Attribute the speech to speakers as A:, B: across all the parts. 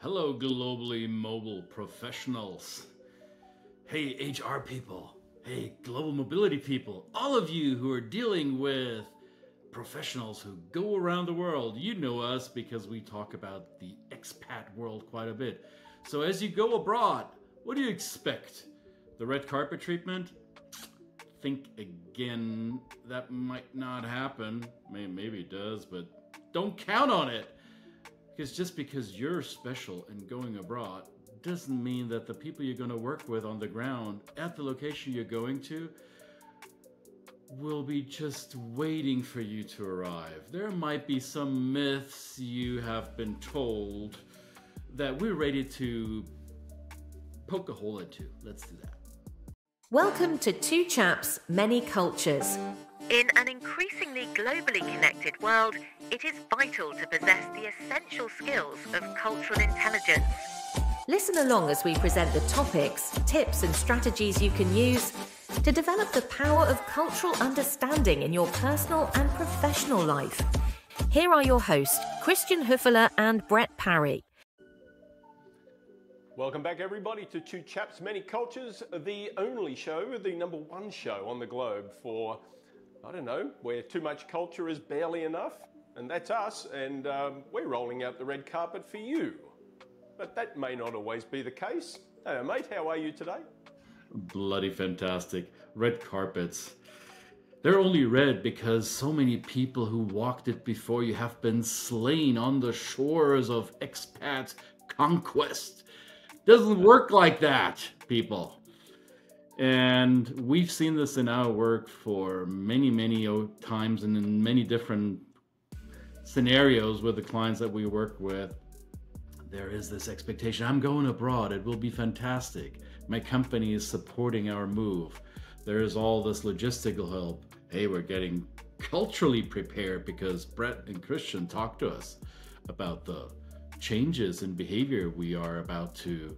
A: Hello, globally mobile professionals. Hey, HR people. Hey, global mobility people. All of you who are dealing with professionals who go around the world. You know us because we talk about the expat world quite a bit. So, as you go abroad, what do you expect? The red carpet treatment? Think again. That might not happen. Maybe it does, but don't count on it. Because just because you're special and going abroad doesn't mean that the people you're going to work with on the ground at the location you're going to will be just waiting for you to arrive. There might be some myths you have been told that we're ready to poke a hole into. Let's do that.
B: Welcome to Two Chaps, Many Cultures.
C: In an increasingly globally connected world, it is vital to possess the essential skills of cultural intelligence.
B: Listen along as we present the topics, tips, and strategies you can use to develop the power of cultural understanding in your personal and professional life. Here are your hosts, Christian Höferle and Brett Parry.
D: Welcome back, everybody, to Two Chaps, Many Cultures, the only show, the number one show on the globe for, I don't know, where too much culture is barely enough. And that's us, and um, we're rolling out the red carpet for you. But that may not always be the case. Hey, mate, how are you today?
A: Bloody fantastic. Red carpets. They're only red because so many people who walked it before you have been slain on the shores of expat conquest. Doesn't work like that, people. And we've seen this in our work for many, many times and in many different scenarios with the clients that we work with. There is this expectation I'm going abroad, it will be fantastic. My company is supporting our move. There is all this logistical help. Hey, we're getting culturally prepared because Brett and Christian talked to us about the changes in behavior we are about to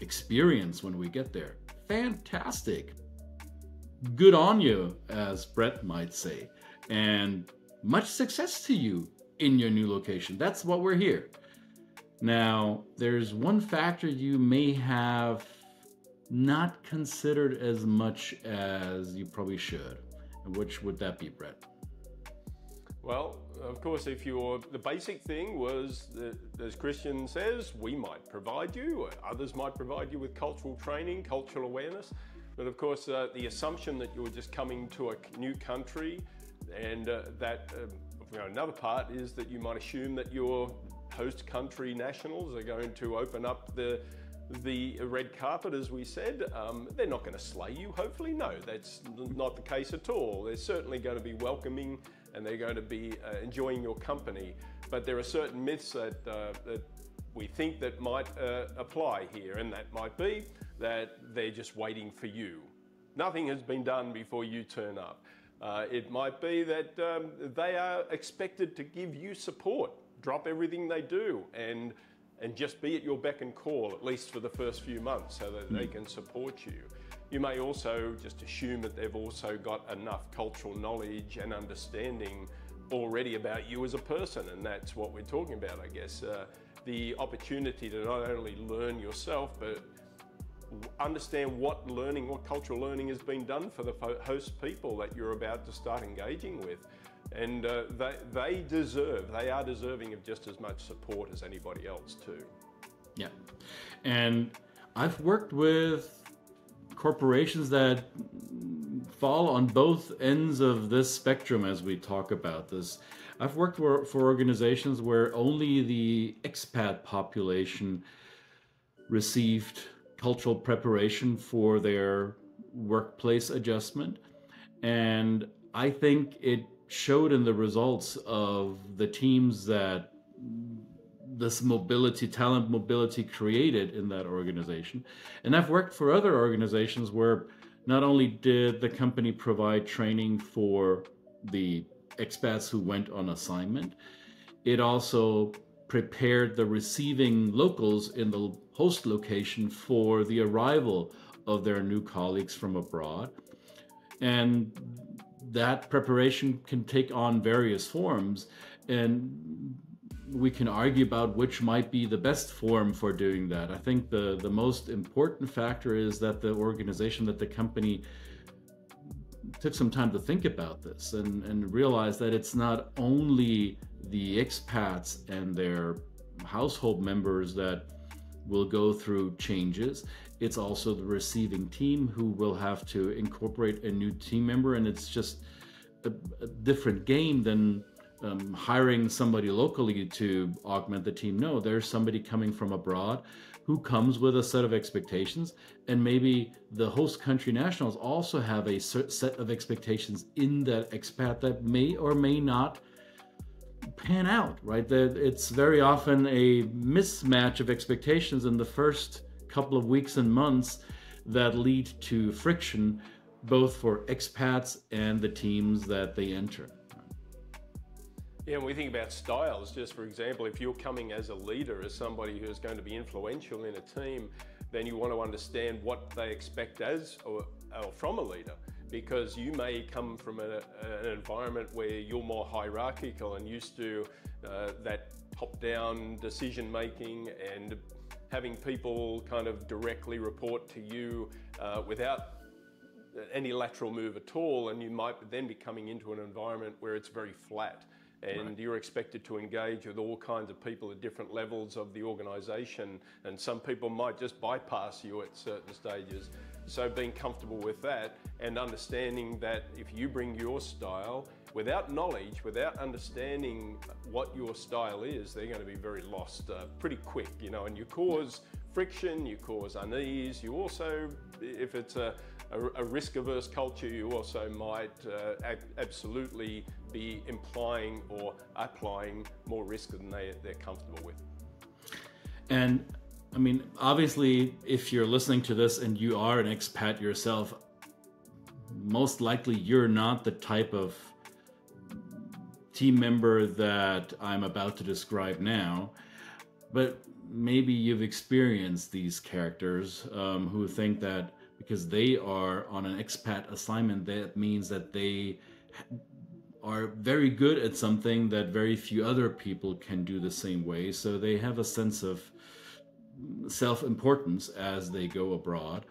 A: experience when we get there. Fantastic. Good on you, as Brett might say. And much success to you in your new location. That's what we're here. Now, there's one factor you may have not considered as much as you probably should. Which would that be, Brett?
D: Well, of course, if you're the basic thing was that, as Christian says, we might provide you, others might provide you with cultural training, cultural awareness. But of course, uh, the assumption that you're just coming to a new country, and uh, that uh, you know, another part is that you might assume that your host country nationals are going to open up the the red carpet, as we said. Um, they're not going to slay you, hopefully. No, that's not the case at all. They're certainly going to be welcoming and they're going to be uh, enjoying your company. But there are certain myths that, uh, that we think that might uh, apply here, and that might be that they're just waiting for you. Nothing has been done before you turn up. Uh, it might be that um, they are expected to give you support, drop everything they do, and and just be at your beck and call, at least for the first few months, so that they can support you. You may also just assume that they've also got enough cultural knowledge and understanding already about you as a person, and that's what we're talking about, I guess. Uh, the opportunity to not only learn yourself, but understand what learning, what cultural learning has been done for the host people that you're about to start engaging with. And uh, they, they deserve, they are deserving of just as much support as anybody else, too.
A: Yeah. And I've worked with corporations that fall on both ends of this spectrum as we talk about this. I've worked for, for organizations where only the expat population received cultural preparation for their workplace adjustment. And I think it showed in the results of the teams that this mobility, talent mobility created in that organization. And I've worked for other organizations where not only did the company provide training for the expats who went on assignment, it also prepared the receiving locals in the host location for the arrival of their new colleagues from abroad. And that preparation can take on various forms. And we can argue about which might be the best form for doing that. I think the, the most important factor is that the organization, that the company took some time to think about this and, and realize that it's not only the expats and their household members that will go through changes. It's also the receiving team who will have to incorporate a new team member, and it's just a, a different game than um, hiring somebody locally to augment the team. No, there's somebody coming from abroad who comes with a set of expectations, and maybe the host country nationals also have a set of expectations in that expat that may or may not pan out. Right? It's very often a mismatch of expectations in the first couple of weeks and months that lead to friction both for expats and the teams that they enter.
D: Yeah, when we think about styles, just for example, if you're coming as a leader, as somebody who is going to be influential in a team, then you want to understand what they expect as or, or from a leader. Because you may come from a, an environment where you're more hierarchical and used to uh, that top-down decision making and having people kind of directly report to you uh, without any lateral move at all and you might then be coming into an environment where it's very flat and right. you're expected to engage with all kinds of people at different levels of the organization and some people might just bypass you at certain stages so being comfortable with that and understanding that if you bring your style without knowledge without understanding what your style is they're going to be very lost uh, pretty quick you know and you cause friction you cause unease you also if it's a a, a risk averse culture, you also might uh, absolutely be implying or applying more risk than they, they're comfortable with.
A: And I mean, obviously, if you're listening to this and you are an expat yourself, most likely you're not the type of team member that I'm about to describe now. But maybe you've experienced these characters um, who think that because they are on an expat assignment, that means that they are very good at something that very few other people can do the same way. So they have a sense of self importance as they go abroad.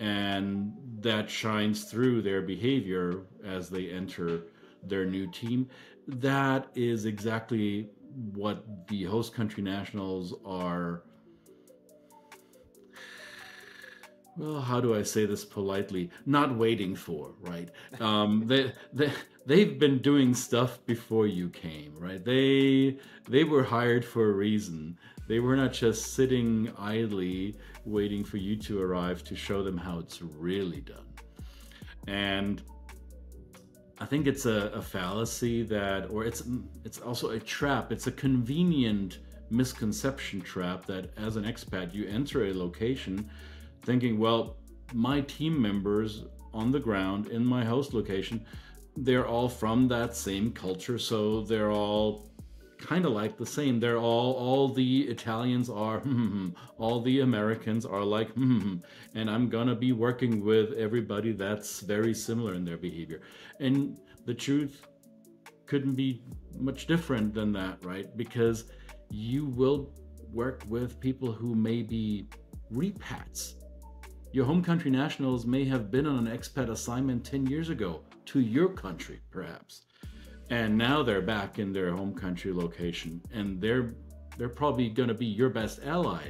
A: And that shines through their behavior as they enter their new team. That is exactly what the host country nationals are well, how do I say this politely? Not waiting for, right? Um, they, they, they've been doing stuff before you came, right? They, they were hired for a reason. They were not just sitting idly waiting for you to arrive to show them how it's really done. And I think it's a, a fallacy that, or it's it's also a trap. It's a convenient misconception trap that as an expat you enter a location thinking, well, my team members on the ground in my host location, they're all from that same culture, so they're all kind of like the same. They're all all the Italians are, all the Americans are like, and I'm gonna be working with everybody that's very similar in their behavior. And the truth couldn't be much different than that, right? Because you will work with people who may be repats your home country nationals may have been on an expat assignment 10 years ago to your country, perhaps. And now they're back in their home country location and they're they're probably going to be your best ally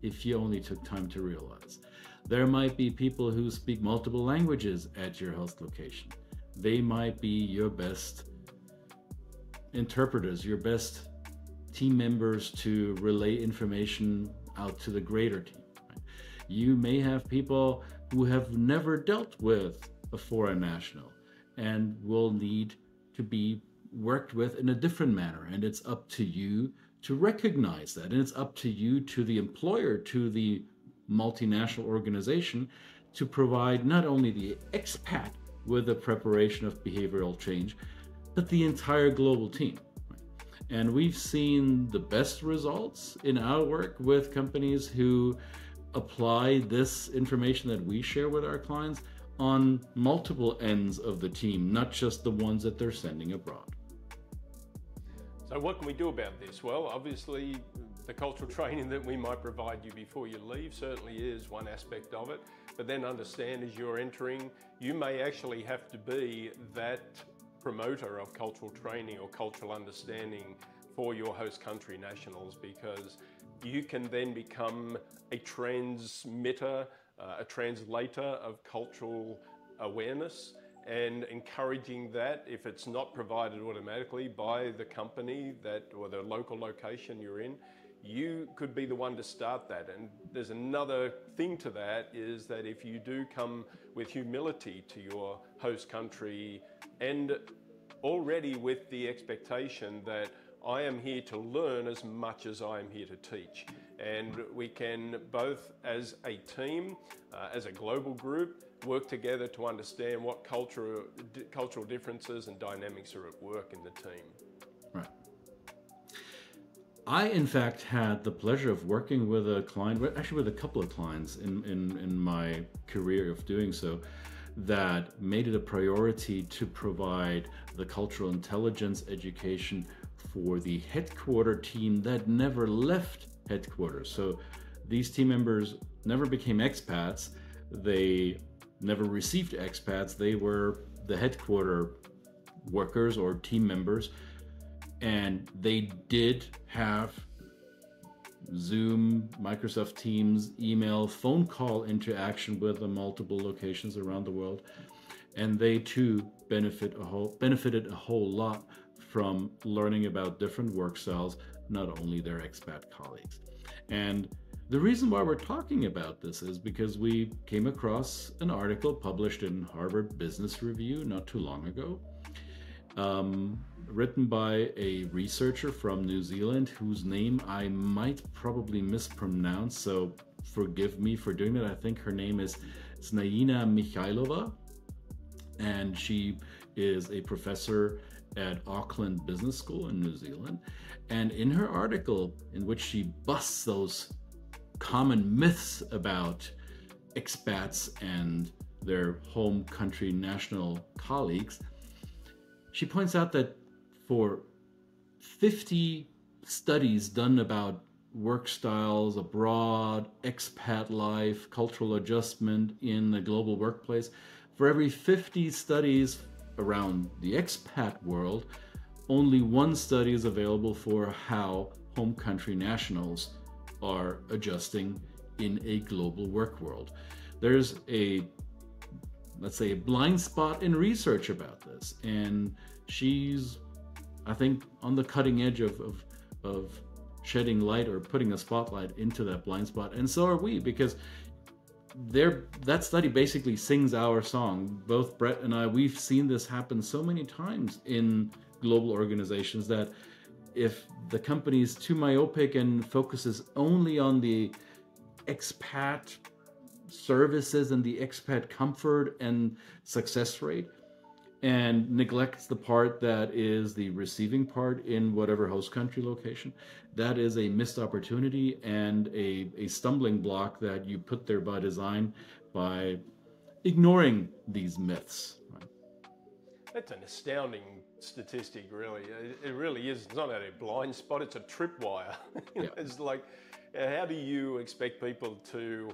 A: if you only took time to realize. There might be people who speak multiple languages at your host location. They might be your best interpreters, your best team members to relay information out to the greater team. You may have people who have never dealt with a foreign national and will need to be worked with in a different manner. And it's up to you to recognize that. And it's up to you, to the employer, to the multinational organization, to provide not only the expat with the preparation of behavioral change, but the entire global team. And we've seen the best results in our work with companies who apply this information that we share with our clients on multiple ends of the team, not just the ones that they're sending abroad.
D: So what can we do about this? Well, obviously the cultural training that we might provide you before you leave certainly is one aspect of it, but then understand as you're entering, you may actually have to be that promoter of cultural training or cultural understanding for your host country nationals because you can then become a transmitter, uh, a translator of cultural awareness and encouraging that if it's not provided automatically by the company that or the local location you're in you could be the one to start that and there's another thing to that is that if you do come with humility to your host country and already with the expectation that I am here to learn as much as I am here to teach. And we can both as a team, uh, as a global group, work together to understand what cultural, cultural differences and dynamics are at work in the team.
A: Right. I, in fact, had the pleasure of working with a client, actually with a couple of clients in, in, in my career of doing so, that made it a priority to provide the cultural intelligence education for the headquarter team that never left headquarters. So these team members never became expats. They never received expats. They were the headquarter workers or team members. And they did have Zoom, Microsoft Teams, email, phone call interaction with the multiple locations around the world. And they too benefit a whole benefited a whole lot from learning about different work styles, not only their expat colleagues. And the reason why we're talking about this is because we came across an article published in Harvard Business Review not too long ago, um, written by a researcher from New Zealand whose name I might probably mispronounce, so forgive me for doing that. I think her name is Snejina Michailova and she is a professor at Auckland Business School in New Zealand. And in her article, in which she busts those common myths about expats and their home country national colleagues, she points out that for 50 studies done about work styles abroad, expat life, cultural adjustment in the global workplace, for every 50 studies around the expat world, only one study is available for how home country nationals are adjusting in a global work world. There's a, let's say, a blind spot in research about this, and she's, I think, on the cutting edge of, of, of shedding light or putting a spotlight into that blind spot, and so are we, because there that study basically sings our song. Both brett and i we've seen this happen so many times in global organizations that if the company is too myopic and focuses only on the expat services and the expat comfort and success rate and neglects the part that is the receiving part in whatever host country location, that is a missed opportunity and a, a stumbling block that you put there by design by ignoring these myths. Right?
D: That's an astounding statistic, really. It really is. It's not a blind spot, it's a tripwire. yeah. It's like, uh, how do you expect people to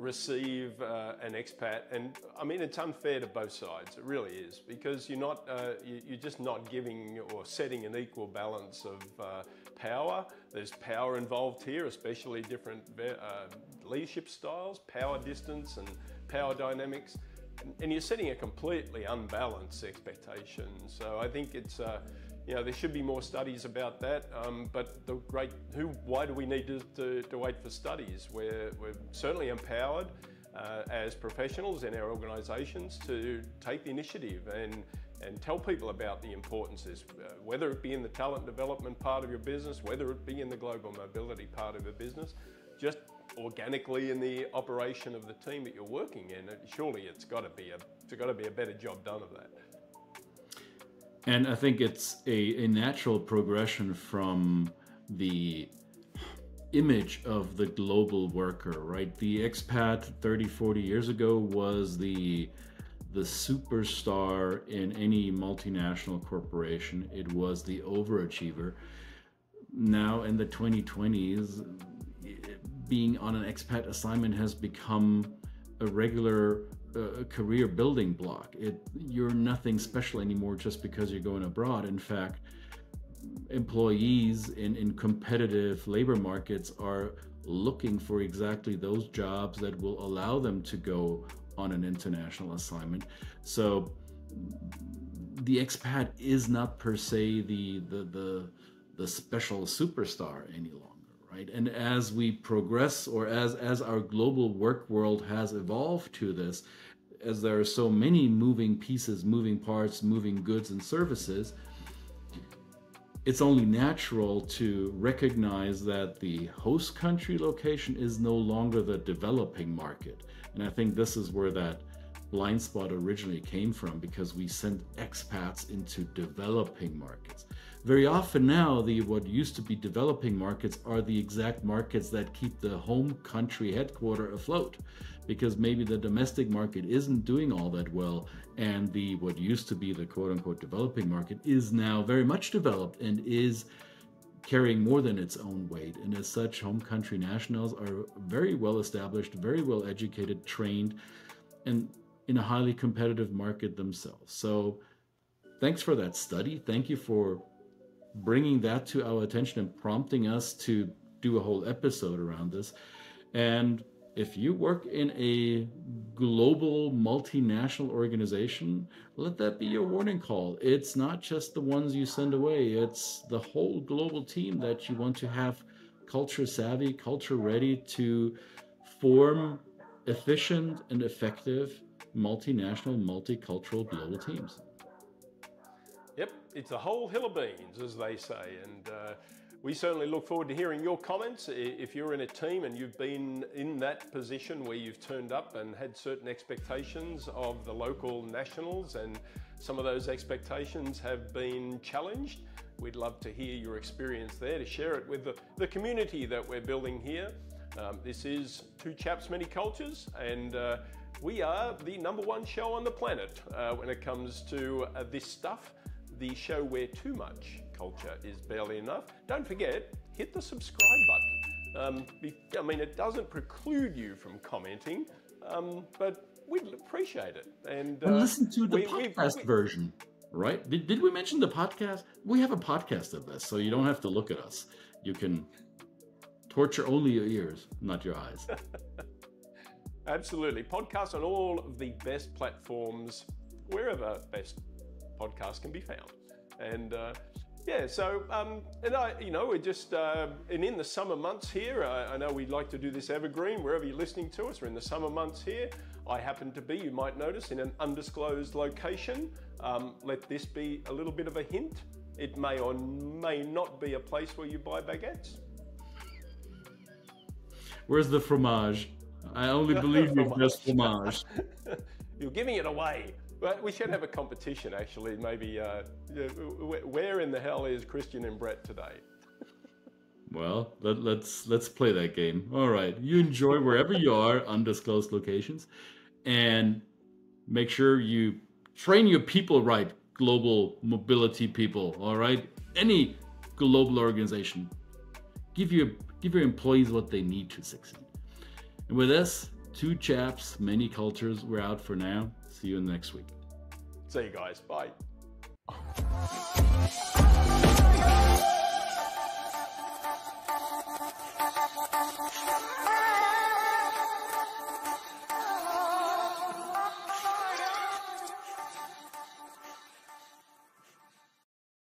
D: receive uh, an expat, and I mean it's unfair to both sides. It really is because you're not uh, you're just not giving or setting an equal balance of uh, power. There's power involved here, especially different uh, leadership styles, power distance, and power dynamics, and you're setting a completely unbalanced expectation. So I think it's uh, you know, there should be more studies about that. Um, but the great, who, why do we need to, to, to wait for studies? We're, we're certainly empowered uh, as professionals in our organisations to take the initiative and and tell people about the importances, uh, whether it be in the talent development part of your business, whether it be in the global mobility part of your business, just organically in the operation of the team that you're working in. Surely it's got to be a it's got to be a better job done of that.
A: And I think it's a, a natural progression from the image of the global worker, right? The expat 30, 40 years ago was the the superstar in any multinational corporation. It was the overachiever. Now in the 2020s, being on an expat assignment has become a regular uh, career building block. It you're nothing special anymore just because you're going abroad. In fact, employees in, in competitive labor markets are looking for exactly those jobs that will allow them to go on an international assignment. So the expat is not per se the the the, the special superstar any longer, right? And as we progress or as as our global work world has evolved to this, as there are so many moving pieces, moving parts, moving goods and services, it's only natural to recognize that the host country location is no longer the developing market. And I think this is where that blind spot originally came from because we sent expats into developing markets. Very often now, the what used to be developing markets are the exact markets that keep the home country headquarter afloat because maybe the domestic market isn't doing all that well and the what used to be the quote unquote developing market is now very much developed and is carrying more than its own weight. And as such home country nationals are very well established very well educated trained and in a highly competitive market themselves. So thanks for that study. Thank you for bringing that to our attention and prompting us to do a whole episode around this and if you work in a global multinational organization, let that be your warning call. It's not just the ones you send away, it's the whole global team that you want to have culture savvy, culture ready to form efficient and effective multinational, multicultural global teams.
D: It's a whole hill of beans, as they say. And uh, we certainly look forward to hearing your comments. If you're in a team and you've been in that position where you've turned up and had certain expectations of the local nationals and some of those expectations have been challenged, we'd love to hear your experience there, to share it with the, the community that we're building here. Um, this is Two Chaps, Many Cultures, and uh, we are the number one show on the planet uh, when it comes to uh, this stuff, the show where too much culture is barely enough. Don't forget, hit the subscribe button. Um, I mean, it doesn't preclude you from commenting, um, but we'd appreciate it. And
A: uh, listen to the we, podcast we, we, version, right? Did, did we mention the podcast? We have a podcast of this, so you don't have to look at us. You can torture only your ears, not your eyes.
D: Absolutely. Podcasts on all of the best platforms, wherever best podcasts can be found. And uh, yeah, so um, and I, you know, we're just uh, and in the summer months here. I, I know we'd like to do this evergreen wherever you're listening to us. We're in the summer months here. I happen to be, you might notice, in an undisclosed location. Um, let this be a little bit of a hint. It may or may not be a place where you buy baguettes.
A: Where's the fromage? I only believe you just fromage.
D: You're giving it away. But we should have a competition, actually. Maybe, uh, where in the hell is Christian and Brett today?
A: Well, let, us let's, let's play that game. All right, you enjoy wherever you are, undisclosed locations, and make sure you train your people right. Global mobility people. All right, any global organization, give your give your employees what they need to succeed. And with this, two chaps, many cultures. We're out for now. See you next week.
D: See you guys. Bye.